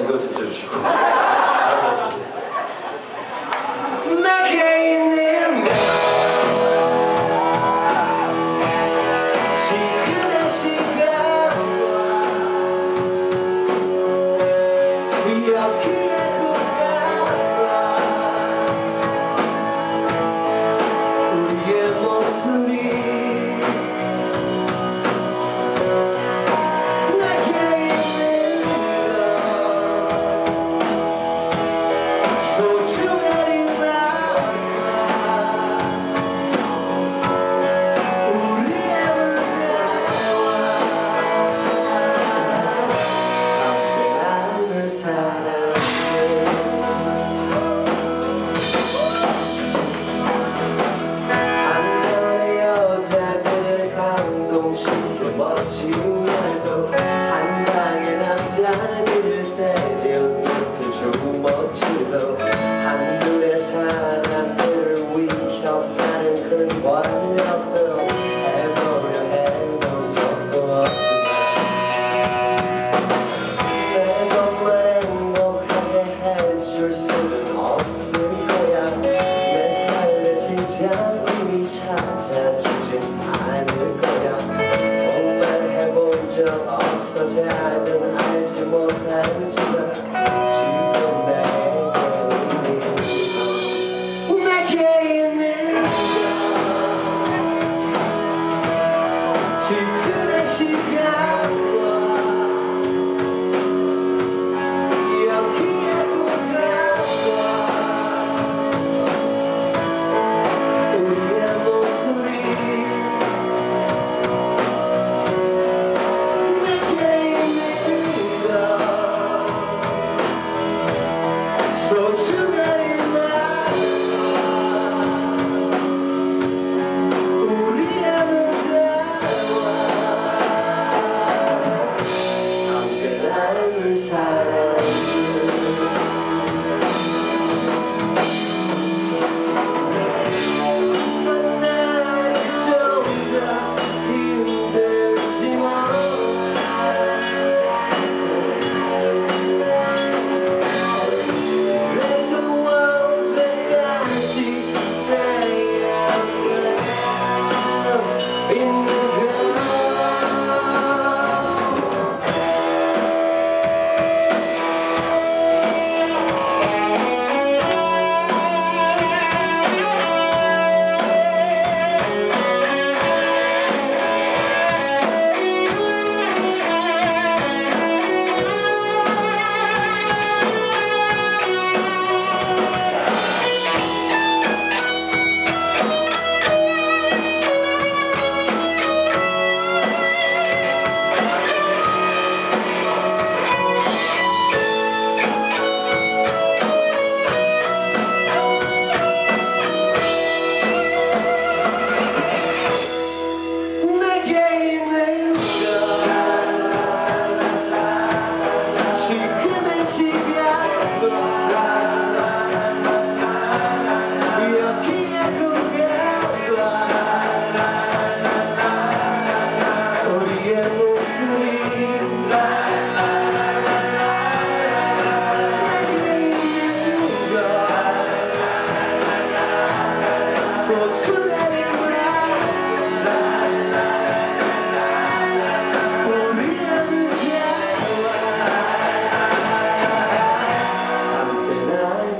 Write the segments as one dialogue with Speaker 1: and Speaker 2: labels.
Speaker 1: 이거 좀 해주시고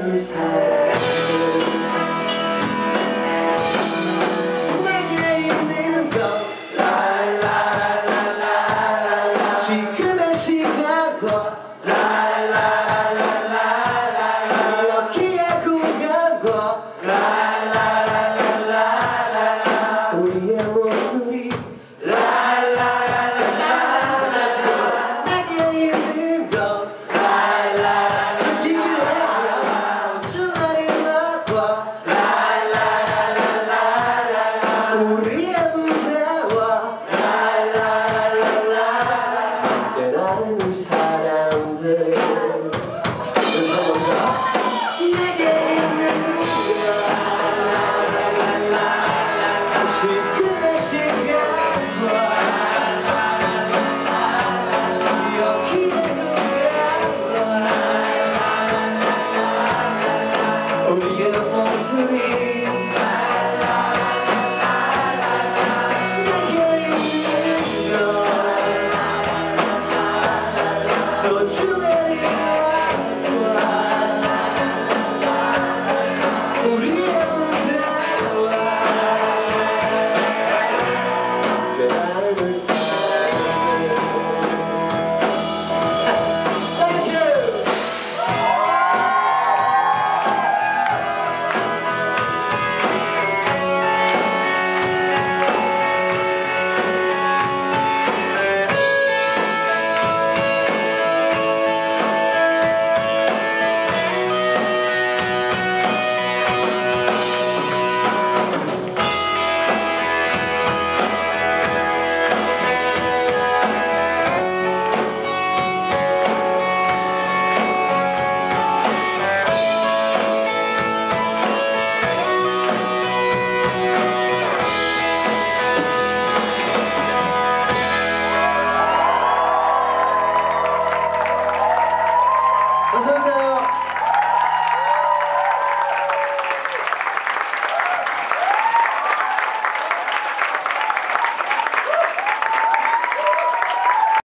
Speaker 1: understand.